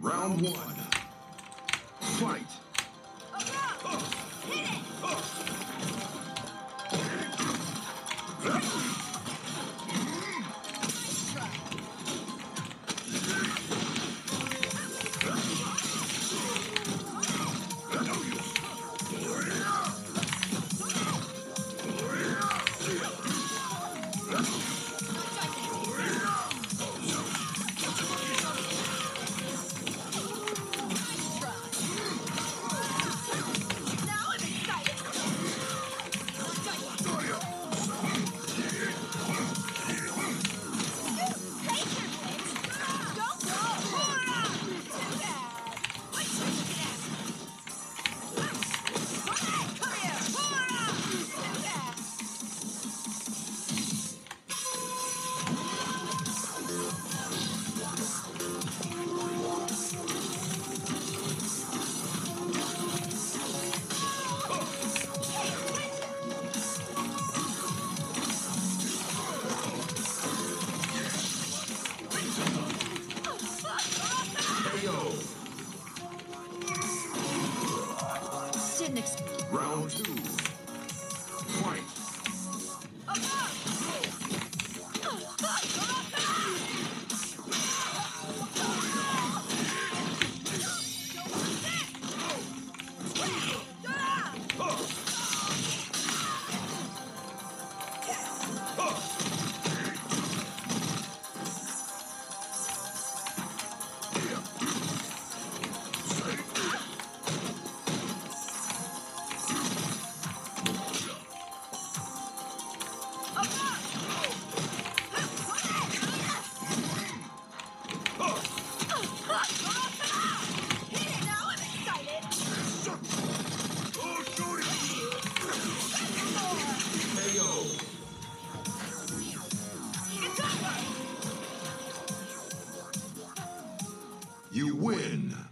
Round one. Fight. Expect. Round two. Fight. You win.